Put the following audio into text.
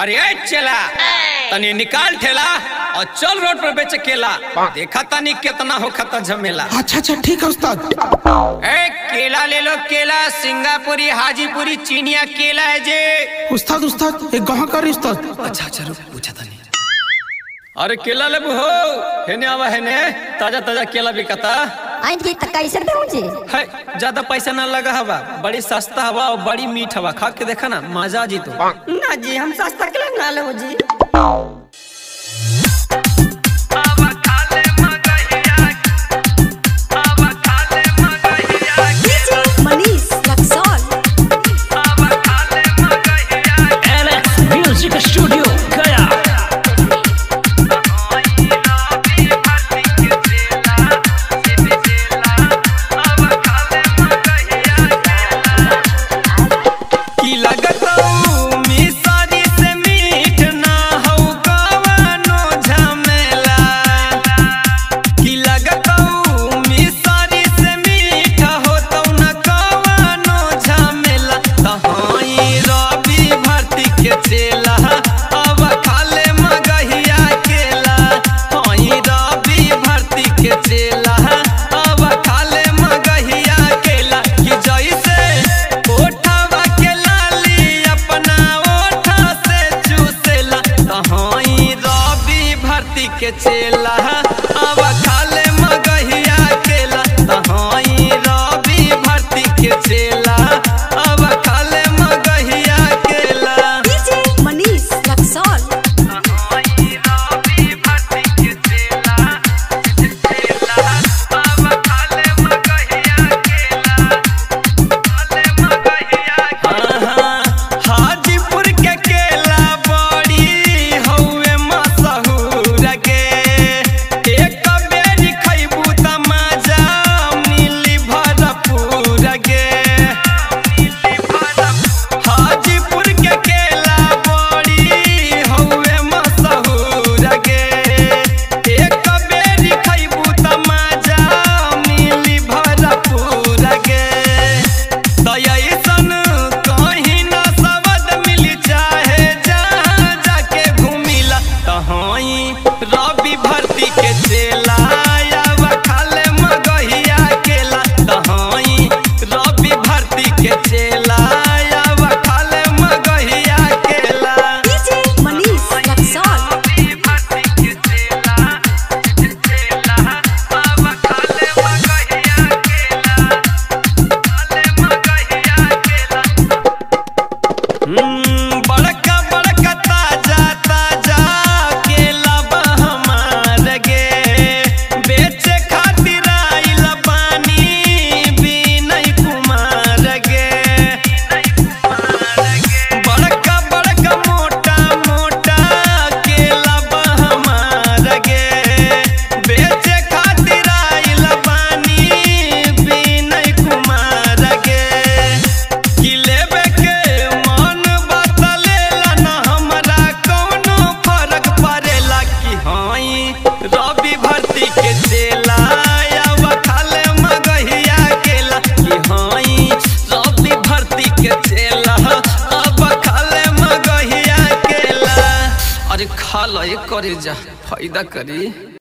अरे चला तनी निकाल ठेला और चल रोड पर बेच केला। देखा तनी कितना हो खता झमेला। अच्छा अच्छा ठीक है उस्ताद। ए केला ले लो केला। सिंगापुरी हाजीपुरी चीनिया केला है जे। उस्ताद उस्ताद एक गहा कर उस्ताद? अच्छा अच्छा रुक पूछा तनी अरे केला ले हो। हेने आवा हेने ताज़ा ताज़ा केला बिकता आएँगे तो कैसे पहुँचे है ज़्यादा पैसा ना लगा हवा बड़ी सस्ता हवा और बड़ी मीठ हवा। खा के देखा ना मज़ा जी तो। ना जी हम सस्ता के ना लो जी। के चेला। করে যা ফায়দা করে।